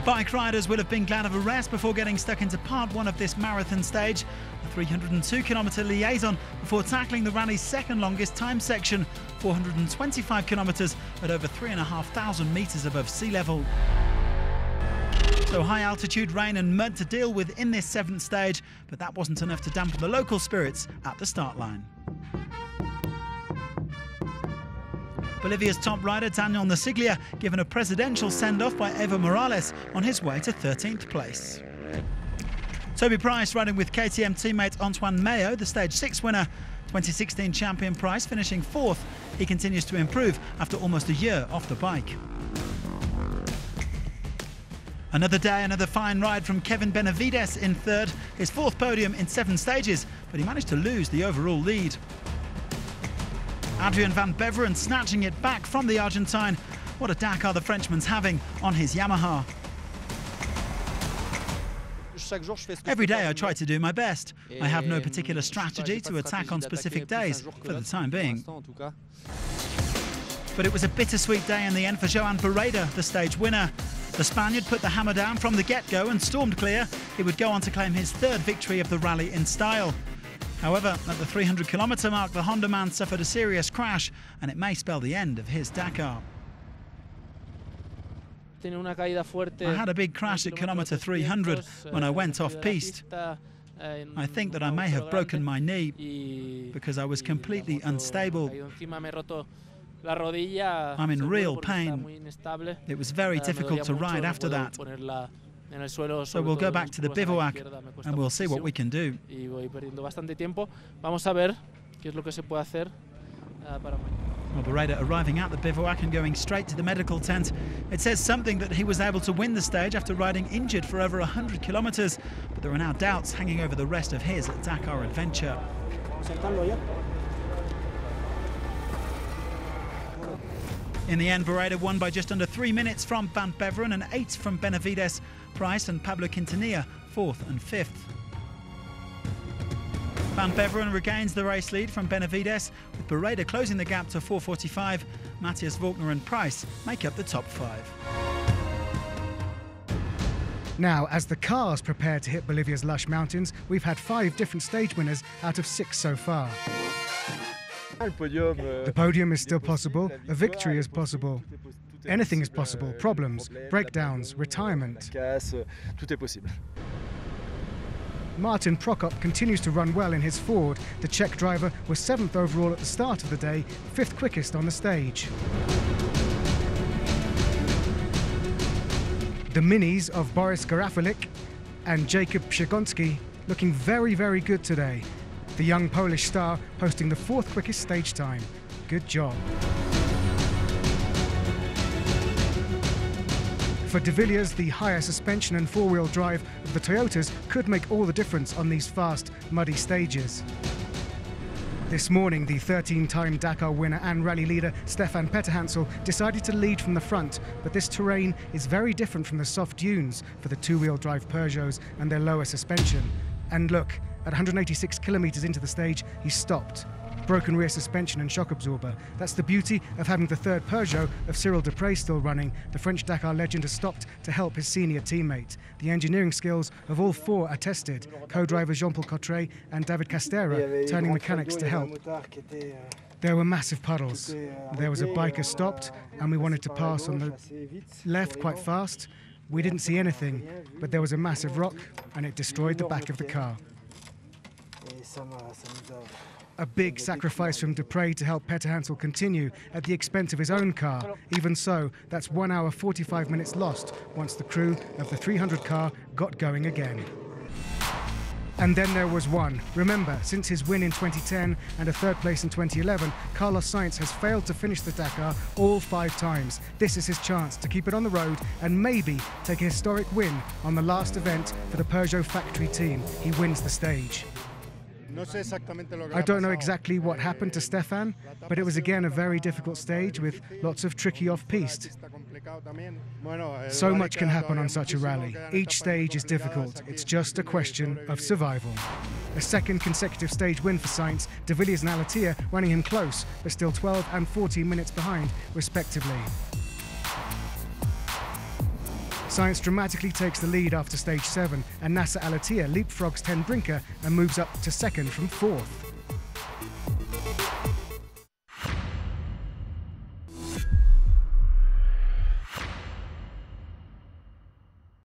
The bike riders will have been glad of a rest before getting stuck into part one of this marathon stage, a 302 kilometre liaison before tackling the rally's second longest time section, 425 kilometres at over 3,500 metres above sea level. So high altitude rain and mud to deal with in this seventh stage, but that wasn't enough to dampen the local spirits at the start line. Bolivia's top rider Daniel Nosiglia given a presidential send-off by Evo Morales on his way to 13th place. Toby Price riding with KTM teammate Antoine Meo, the stage 6 winner. 2016 champion Price finishing fourth. He continues to improve after almost a year off the bike. Another day, another fine ride from Kevin Benavides in third, his fourth podium in seven stages, but he managed to lose the overall lead. Adrien van Beveren snatching it back from the Argentine. What a Dakar the Frenchman's having on his Yamaha. Every day I try to do my best. I have no particular strategy to attack on specific days, for the time being. But it was a bittersweet day in the end for Joan Barreda, the stage winner. The Spaniard put the hammer down from the get-go and stormed clear. He would go on to claim his third victory of the rally in style. However, at the 300 kilometre mark, the Honda man suffered a serious crash and it may spell the end of his Dakar. I had a big crash at kilometre 300 when I went off piste. I think that I may have broken my knee because I was completely unstable. I'm in real pain. It was very difficult to ride after that. So we'll go back to the bivouac and we'll see what we can do. Well, Barreda arriving at the bivouac and going straight to the medical tent. It says something that he was able to win the stage after riding injured for over 100 kilometres, but there are now doubts hanging over the rest of his Dakar adventure. In the end, Barreda won by just under three minutes from Van Beveren and eight from Benavides, Price and Pablo Quintanilla, fourth and fifth. Van Beveren regains the race lead from Benavides, with Barreda closing the gap to 4.45. Matthias Walkner and Price make up the top five. Now, as the cars prepare to hit Bolivia's lush mountains, we've had five different stage winners out of six so far. The podium is still possible, a victory is possible. Anything is possible problems, breakdowns, retirement. Martin Prokop continues to run well in his Ford. The Czech driver was seventh overall at the start of the day, fifth quickest on the stage. The minis of Boris Garafulic and Jakub Przygonski looking very, very good today. The young Polish star posting the fourth quickest stage time. Good job. For de Villiers, the higher suspension and four-wheel drive of the Toyotas could make all the difference on these fast, muddy stages. This morning, the 13-time Dakar winner and rally leader Stephane Peterhansel decided to lead from the front, but this terrain is very different from the soft dunes for the two-wheel drive Peugeots and their lower suspension. And look, at 186 kilometers into the stage, he stopped broken rear suspension and shock absorber. That's the beauty of having the third Peugeot of Cyril Despres still running. The French Dakar legend has stopped to help his senior teammate. The engineering skills of all four are tested. Co-driver Jean-Paul Cottret and David Castera turning mechanics to help. There were massive puddles. There was a biker stopped and we wanted to pass on the left quite fast. We didn't see anything, but there was a massive rock and it destroyed the back of the car. A big sacrifice from Despres to help Peterhansel continue at the expense of his own car. Even so, that's 1 hour 45 minutes lost once the crew of the 300 car got going again. And then there was one. Remember, since his win in 2010 and a third place in 2011, Carlos Sainz has failed to finish the Dakar all five times. This is his chance to keep it on the road and maybe take a historic win on the last event for the Peugeot factory team. He wins the stage. I don't know exactly what happened to Stefan, but it was again a very difficult stage with lots of tricky off-piste. So much can happen on such a rally. Each stage is difficult. It's just a question of survival. A second consecutive stage win for Sainz, De Villiers and Al Attiyah running him close, but still 12 and 14 minutes behind, respectively. Sainz dramatically takes the lead after stage 7, and Nasser Al Attiyah leapfrogs Ten Brinke and moves up to second from fourth.